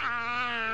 啊。